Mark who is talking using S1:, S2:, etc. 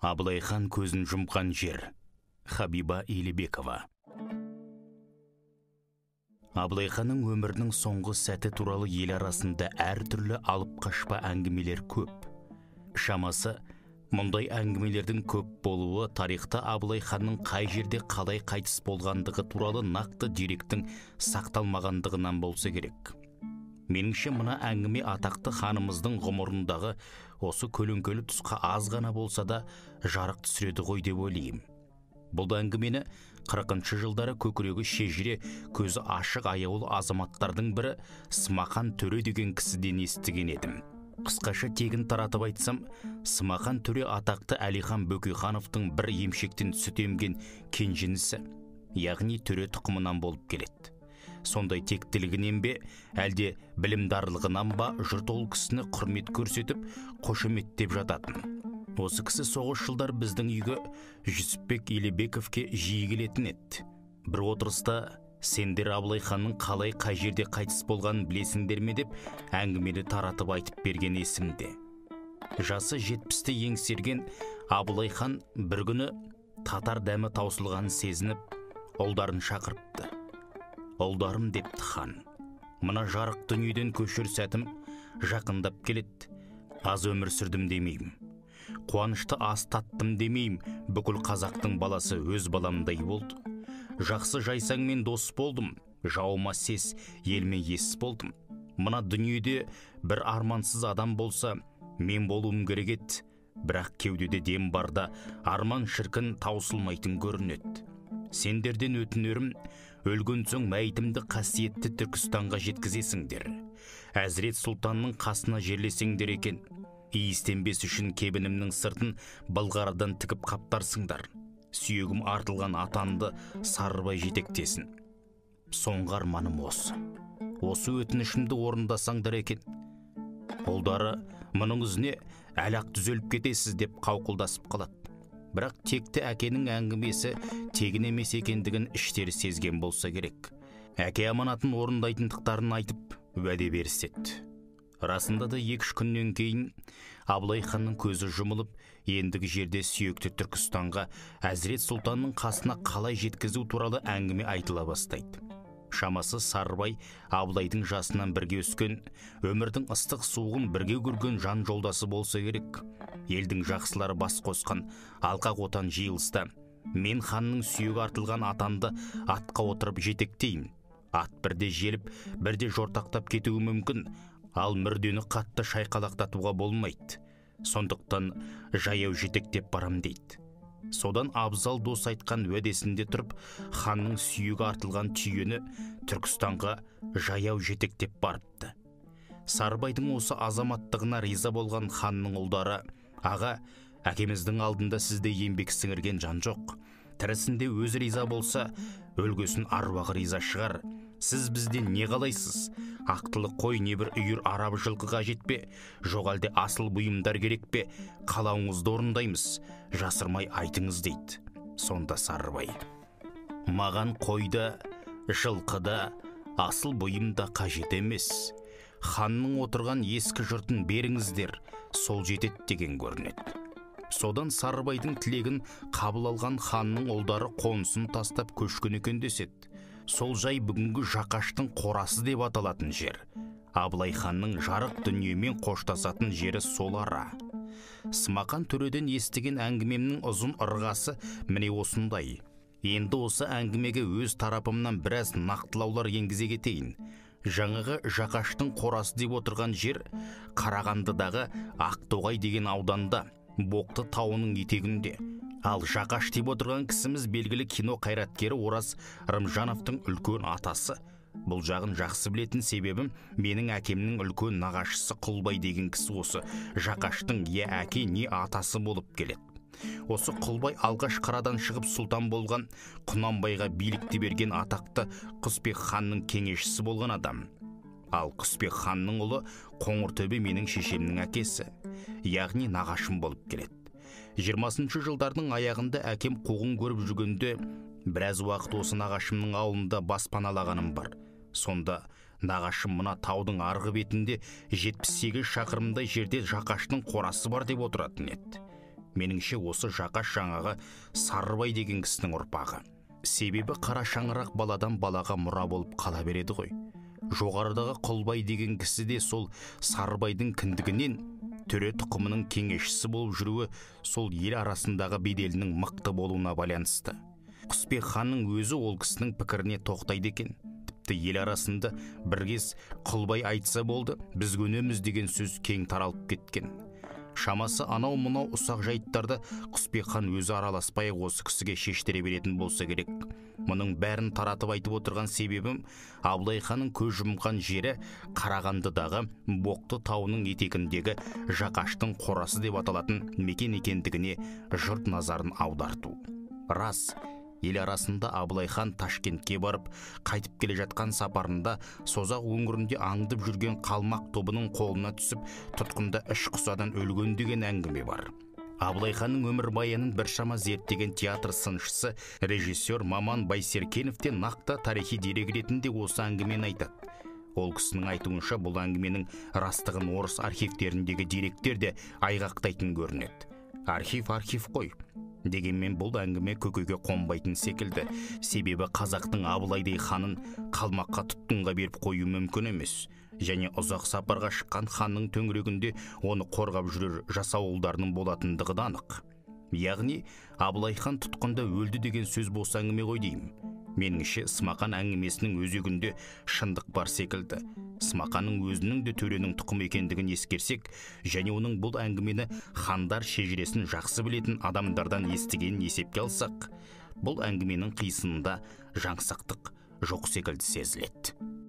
S1: абылайхан көзін жұмған жер. Хабиба елебекова абылайханның өмірінің соңғы сәті туралы ел арасында әртүрлі алып қашпа әңгімелер көп. Шамасы мұндай әңгімелердің көп болуы тарихта абылай ханның қай жерде қалай қайтыс болғандығы туралы нақты деректің сақталмағандығынан болса керек. Меніңше мына әңгіме атақты ханымыздың ғұмырындағы осы көлеңкелі тұсқа аз ғана болса да жарық түсіреді ғой деп ойлаймын бұл әңгімені қырқыншы жылдары көкірегі шежіре көзі ашық аяулы азаматтардың бірі смақан төре деген кісіден естіген едім. Қысқаша тегін таратып айтсам смақан төре атақты әлихан бөкейхановтың бір емшектен сүт емген кенжінісі яғни төре тұқымынан болып келеді. Сондай тектілігінен бе? Әлде білімдарлығынан ба? Жұрт ол кісіні құрмет көрсетіп қошеметтеп жататын. Осы кісі соғыс жылдар біздің үйге жүсіпбек елебековке жиі келетін еді. Бір отырыста сендер абылай ханның қалай қай жерде қайтыс болғанын білесіңдер ме? деп әңгімені таратып айтып берген есімде. Жасы жетпісті еңсерген абылай хан бір күні татар дәмі таусылғанын сезініп ұлдарын шақырыпты. Ұлдарым депті хан. Мына жарық дүниеден көшер сәтім жақындап келеді. Аз өмір сүрдім демеймін. Қуанышты аз таттым демеймін. Бүкіл қазақтың баласы өз баламдай болды. Жақсы жайсаңмен дос болдым. Жауыма сес елме ес болдым. Мына дүниеде бір армансыз адам болса мен болуым керек еді. Бірақ кеудеде дем барда арман шіркін таусылмайтын көрінеді. Сендерден өтінерім өлген соң мәйітімді қасиетті түркістанға жеткізесіңдер. Әзірет сұлтанның қасына жерлесеңдер екен. Иістенбес үшін кебінімнің сыртын былғарыдан тігіп қаптарсыңдар. Сүйегім артылған атанды сарыбай жетектесін. Соңғы арманым осы. Осы өтінішімді орындасаңдар екен. Ұлдары мұның ізіне әлі ақ түзеліп кетесіз деп қауқылдасып қалады. Бірақ текті әкенің әңгімесі тегін емес екендігін іштері сезген болса керек. Әке аманатын орындайтындықтарын айтып уәде беріседі. Расында да екі үш күннен кейін абылай ханның көзі жұмылып ендігі жерде сүйекті түркістанға әзірет сұлтанның қасына қалай жеткізу туралы әңгіме айтыла бастайды. Шамасы сарыбай абылайдың жасынан бірге өскен өмірдің ыстық суығын бірге көрген жан жолдасы болса керек. Елдің жақсылары бас қосқан алқа қотан жиылыста. Мен ханның сүйегі артылған атанды атқа отырып жетектеймін. Ат бірде желіп бірде жортақтап кетуі мүмкін. Ал мүрдені қатты шайқалақтатуға болмайды. Сондықтан жаяу жетектеп барам дейді. Содан абзал дос айтқан уәдесінде тұрып ханның сүйегі артылған түйені түркістанға жаяу жетектеп барыпты. Сарыбайдың осы азаматтығына риза болған ханның ұлдары аға әкеміздің алдында сізде еңбек сіңірген жан жоқ. Тірісінде өзі риза болса өлгесін аруағы риза шығар. Сіз бізден не қалайсыз? Ақтылы қой не бір үйір араб жылқыға жетпе. Жоқ әлде асыл бұйымдар керек пе? Қалауыңызды орындаймыз. Жасырмай айтыңыз дейді. Сонда сарыбай. Маған қойда жылқыда асыл бұйым да қажет емес. Ханның отырған ескі жұртын беріңіздер. Сол жетеді деген көрінеді. Содан сарыбайдың тілегін қабыл алған ханның ұлдары қонысын тастап көшкен екен деседі. Сол жай бүгінгі жақаштың қорасы деп аталатын жер. Абылай ханның жарық дүниемен қоштасатын жері сол ара. Смақан төреден естіген әңгімемнің ұзын ырғасы міне осындай. Енді осы әңгімеге өз тарапымнан біраз нақтылаулар енгізе кетейін. Жаңағы жақаштың қорасы деп отырған жер қарағандыдағы ақтоғай деген ауданда боқты тауының етегінде. Ал жақаш деп отырған кісіміз белгілі кино қайраткері ораз рымжановтың үлкен атасы. Бұл жағын жақсы білетін себебім менің әкемнің үлкен нағашысы құлбай деген кісі осы. Жақаштың не әке не атасы болып келеді. Осы құлбай алғаш қарадан шығып сұлтан болған құнанбайға билікті берген атақты құсбек ханның кеңесшісі болған адам. Ал құсбек ханның ұлы қоңыртөбе менің шешемнің әкесі. Яғни нағашым болып келеді. Жиырмасыншы жылдардың аяғында әкем қуғын көріп жүргенде біраз уақыт осы нағашымның ауылында баспаналағаным бар. Сонда нағашым мына таудың арғы бетінде жетпіс сегіз шақырымдай жерде жақаштың қорасы бар деп отыратын еді. Меніңше осы жақаш жаңағы сарыбай деген кісінің ұрпағы. Себебі қара шаңырақ баладан балаға мұра болып қала береді ғой. Жоғарыдағы құлбай деген кісі де сол сарыбайдың кіндігінен төре тұқымының кеңесшісі болып жүруі сол ел арасындағы беделінің мықты болуына байланысты. Құсбек ханның өзі ол кісінің пікіріне тоқтайды екен. Тіпті ел арасында бір кез құлбай айтса болды біз көнеміз деген сөз кең таралып кеткен. Шамасы анау мынау ұсақ жайттарды құсбек хан өзі араласпай осы кісіге шештіре беретін болса керек. Мұның бәрін таратып айтып отырған себебім абылай ханның көз жұмған жері қарағандыдағы боқты тауының етегіндегі жақаштың қорасы деп аталатын мекен екендігіне жұрт назарын аударту. Рас ел арасында абылай хан ташкентке барып қайтып келе жатқан сапарында созақ өңірінде аңдып жүрген қалмақ тобының қолына түсіп тұтқында үш құсадан өлген деген әңгіме бар. Абылай ханның өмірбаянын біршама зерттеген театр сыншысы режиссер маман байсеркенов те нақты тарихи дерек ретінде осы әңгімені айтады. Ол кісінің айтуынша бұл әңгіменің растығын орыс архивтеріндегі деректер де айғақтайтын көрінеді. Архив архив қой. Дегенмен бұл әңгіме көкейге қонбайтын секілді. Себебі қазақтың абылайдай ханын қалмаққа тұтқынға беріп қою мүмкін емес. Және ұзақ сапарға шыққан ханның төңірегінде оны қорғап жүрер жасауылдарының болатындығы да анық. Яғни абылай хан тұтқында өлді деген сөз бос әңгіме ғой деймін. Меніңше смақан әңгімесінің өзегінде шындық бар секілді. Смақанның өзінің де төренің тұқымы екендігін ескерсек және оның бұл әңгімені хандар шежіресін жақсы білетін адамдардан естігенін есепке алсақ бұл әңгіменің қисынында жаңсақтық жоқ секілді сезіледі.